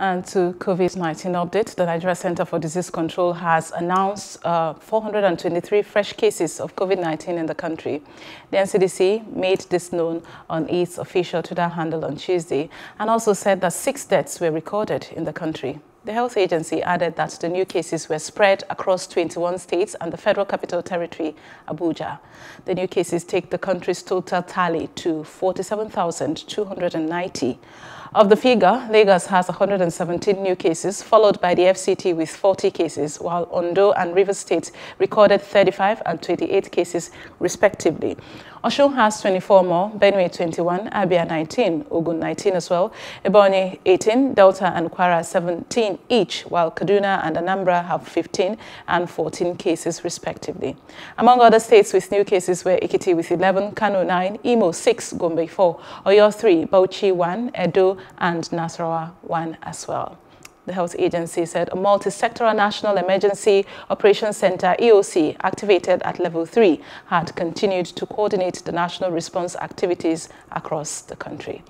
And to COVID-19 update, the Nigeria Center for Disease Control has announced uh, 423 fresh cases of COVID-19 in the country. The NCDC made this known on its official Twitter handle on Tuesday and also said that six deaths were recorded in the country. The health agency added that the new cases were spread across 21 states and the Federal Capital Territory, Abuja. The new cases take the country's total tally to 47,290. Of the figure, Lagos has 117 new cases, followed by the FCT with 40 cases, while Ondo and River State recorded 35 and 28 cases, respectively. Osun has 24 more, Benue 21, Abia 19, Ogun 19 as well, Ebonyi 18, Delta and Kwara 17 each, while Kaduna and Anambra have 15 and 14 cases respectively. Among other states with new cases were Ekiti with 11, Kano 9, Imo 6, Gombe 4, Oyo 3, Bauchi 1, Edo and Nasarawa 1 as well. The health agency said a multi-sectoral National Emergency Operations Center, EOC, activated at level 3, had continued to coordinate the national response activities across the country.